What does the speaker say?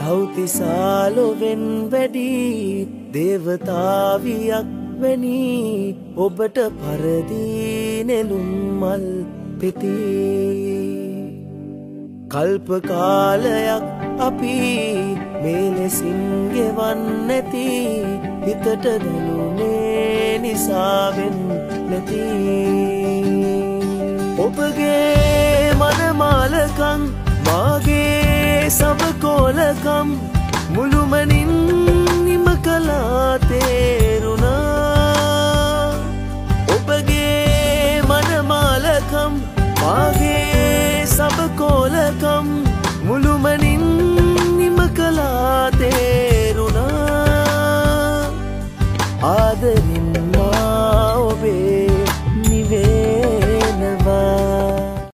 තවතිසාලොවෙන් වැඩී දේවතාවියක් වැනි. ඔබට පරදිනෙලුම් මල් පෙතිී. කල්පකාලයක් අපි මේලෙසින් ගෙවන්නැති හිතට දැනුනේ නිසාවෙන් නැති. ඔබගේ මනමාලකං මාගේ මෝලකම් මුළුමනින් නිම කලා තේරුණා. ඔබගේ මනමාලකම් මාගේ සබකෝලකම් මුළුමනින් නිම කලා තේරුණා. ආදරින්